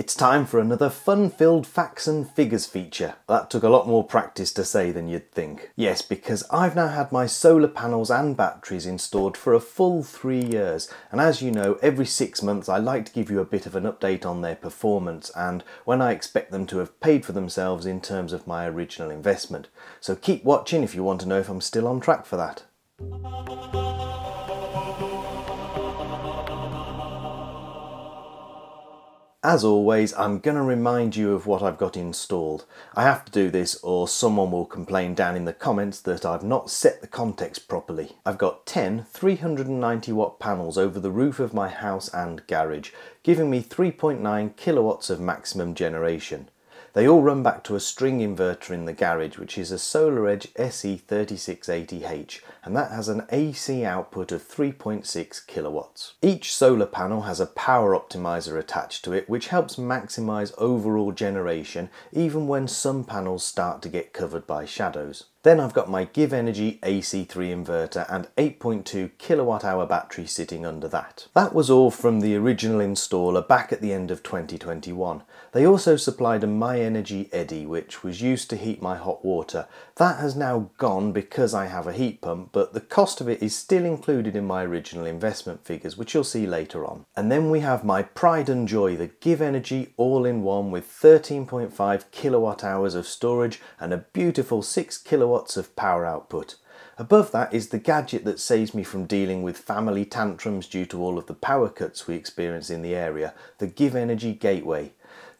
It's time for another fun-filled facts and figures feature. That took a lot more practice to say than you'd think. Yes, because I've now had my solar panels and batteries installed for a full three years, and as you know, every six months I like to give you a bit of an update on their performance and when I expect them to have paid for themselves in terms of my original investment. So keep watching if you want to know if I'm still on track for that. As always, I'm going to remind you of what I've got installed. I have to do this or someone will complain down in the comments that I've not set the context properly. I've got 10 390 watt panels over the roof of my house and garage, giving me 3.9 kilowatts of maximum generation. They all run back to a string inverter in the garage which is a SolarEdge SE3680H and that has an AC output of 3.6 kilowatts. Each solar panel has a power optimizer attached to it which helps maximize overall generation even when some panels start to get covered by shadows. Then I've got my GivEnergy AC3 inverter and 8.2 kilowatt hour battery sitting under that. That was all from the original installer back at the end of 2021. They also supplied a myenergi eddi which was used to heat my hot water. That has now gone because I have a heat pump but the cost of it is still included in my original investment figures which you'll see later on. And then we have my pride and joy, the GivEnergy all-in-one with 13.5 kilowatt hours of storage and a beautiful 6 kilowatt kilowatts of power output. Above that is the gadget that saves me from dealing with family tantrums due to all of the power cuts we experience in the area, the GivEnergy Gateway.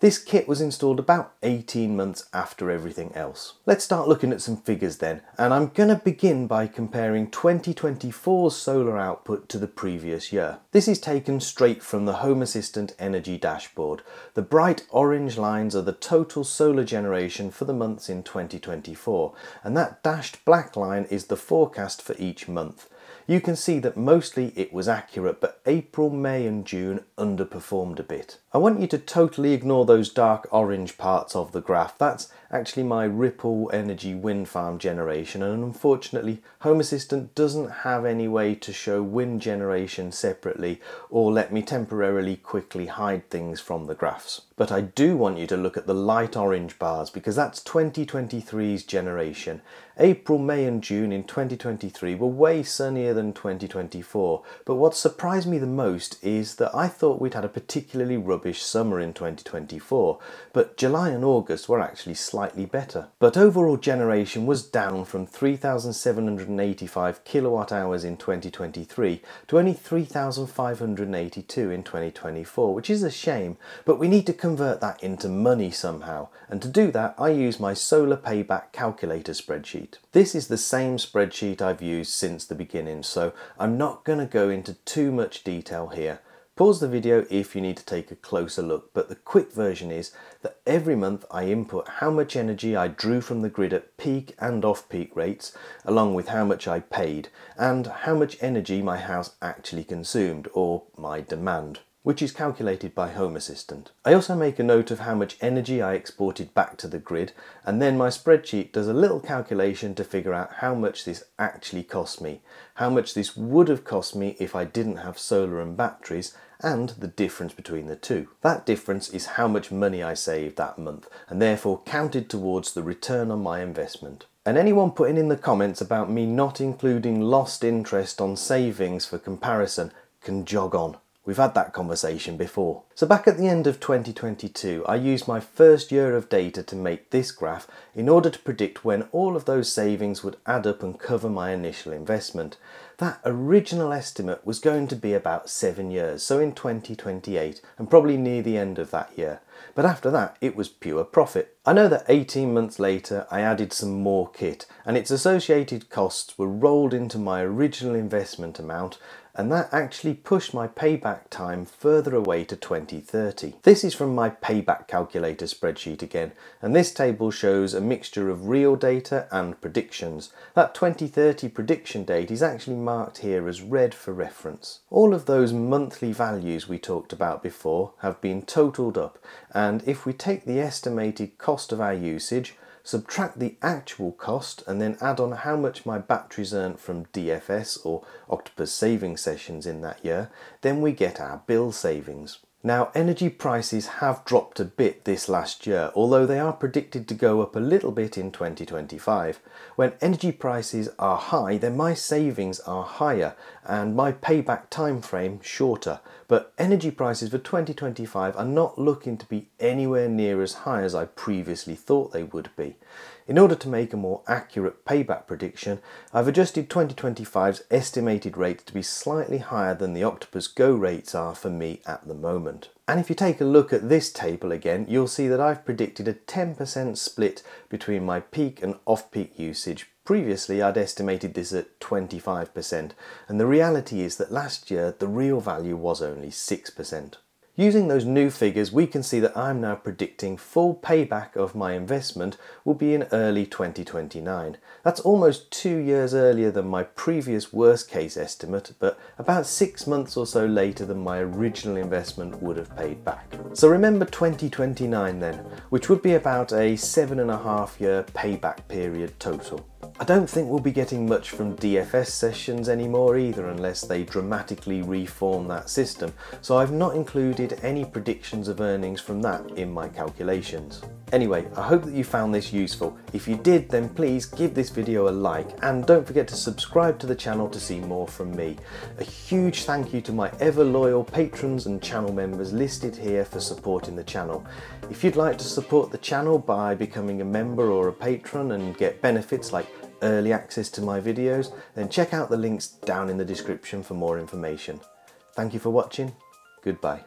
This kit was installed about 18 months after everything else. Let's start looking at some figures then, and I'm going to begin by comparing 2024's solar output to the previous year. This is taken straight from the Home Assistant Energy Dashboard. The bright orange lines are the total solar generation for the months in 2024, and that dashed black line is the forecast for each month you can see that mostly it was accurate, but April, May and June underperformed a bit. I want you to totally ignore those dark orange parts of the graph. That's actually my Ripple Energy wind farm generation and unfortunately Home Assistant doesn't have any way to show wind generation separately or let me temporarily quickly hide things from the graphs. But I do want you to look at the light orange bars because that's 2023's generation. April, May and June in 2023 were way sunnier than 2024 but what surprised me the most is that I thought we'd had a particularly rubbish summer in 2024 but July and August were actually slightly better. But overall generation was down from 3,785 kilowatt hours in 2023 to only 3,582 in 2024, which is a shame, but we need to convert that into money somehow. And to do that, I use my solar payback calculator spreadsheet. This is the same spreadsheet I've used since the beginning, so I'm not going to go into too much detail here. Pause the video if you need to take a closer look, but the quick version is that every month I input how much energy I drew from the grid at peak and off-peak rates, along with how much I paid, and how much energy my house actually consumed, or my demand which is calculated by Home Assistant. I also make a note of how much energy I exported back to the grid and then my spreadsheet does a little calculation to figure out how much this actually cost me, how much this would have cost me if I didn't have solar and batteries and the difference between the two. That difference is how much money I saved that month and therefore counted towards the return on my investment. And anyone putting in the comments about me not including lost interest on savings for comparison can jog on. We've had that conversation before. So back at the end of 2022, I used my first year of data to make this graph in order to predict when all of those savings would add up and cover my initial investment. That original estimate was going to be about seven years, so in 2028, and probably near the end of that year. But after that, it was pure profit. I know that 18 months later, I added some more kit, and its associated costs were rolled into my original investment amount, and that actually pushed my payback time further away to 2030. This is from my payback calculator spreadsheet again, and this table shows a mixture of real data and predictions. That 2030 prediction date is actually marked here as red for reference. All of those monthly values we talked about before have been totaled up, and if we take the estimated cost of our usage, subtract the actual cost and then add on how much my batteries earned from DFS or Octopus saving sessions in that year, then we get our bill savings. Now, energy prices have dropped a bit this last year, although they are predicted to go up a little bit in 2025. When energy prices are high, then my savings are higher and my payback time frame shorter. But energy prices for 2025 are not looking to be anywhere near as high as I previously thought they would be. In order to make a more accurate payback prediction, I've adjusted 2025's estimated rates to be slightly higher than the Octopus Go rates are for me at the moment. And if you take a look at this table again, you'll see that I've predicted a 10% split between my peak and off-peak usage. Previously, I'd estimated this at 25%, and the reality is that last year the real value was only 6%. Using those new figures, we can see that I'm now predicting full payback of my investment will be in early 2029. That's almost two years earlier than my previous worst case estimate, but about six months or so later than my original investment would have paid back. So remember 2029 then, which would be about a seven and a half year payback period total. I don't think we'll be getting much from DFS sessions anymore either unless they dramatically reform that system, so I've not included any predictions of earnings from that in my calculations. Anyway, I hope that you found this useful. If you did, then please give this video a like and don't forget to subscribe to the channel to see more from me. A huge thank you to my ever loyal patrons and channel members listed here for supporting the channel. If you'd like to support the channel by becoming a member or a patron and get benefits like early access to my videos, then check out the links down in the description for more information. Thank you for watching. Goodbye.